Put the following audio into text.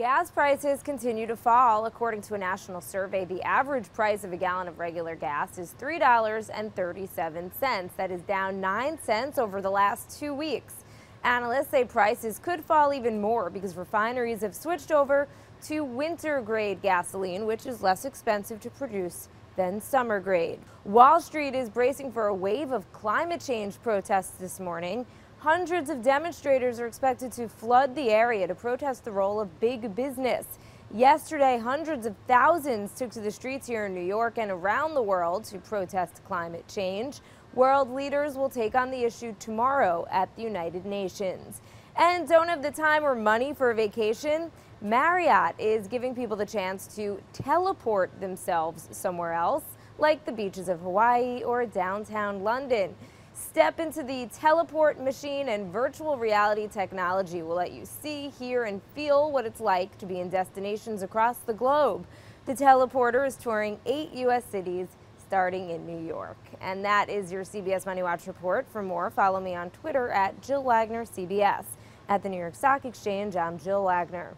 Gas prices continue to fall. According to a national survey, the average price of a gallon of regular gas is $3.37. That is down 9 cents over the last two weeks. Analysts say prices could fall even more because refineries have switched over to winter grade gasoline, which is less expensive to produce than summer grade. Wall Street is bracing for a wave of climate change protests this morning. Hundreds of demonstrators are expected to flood the area to protest the role of big business. Yesterday, hundreds of thousands took to the streets here in New York and around the world to protest climate change. World leaders will take on the issue tomorrow at the United Nations. And don't have the time or money for a vacation? Marriott is giving people the chance to teleport themselves somewhere else, like the beaches of Hawaii or downtown London. Step into the teleport machine and virtual reality technology will let you see, hear, and feel what it's like to be in destinations across the globe. The teleporter is touring eight U.S. cities starting in New York. And that is your CBS Money Watch report. For more, follow me on Twitter at Jill Wagner CBS. At the New York Stock Exchange, I'm Jill Wagner.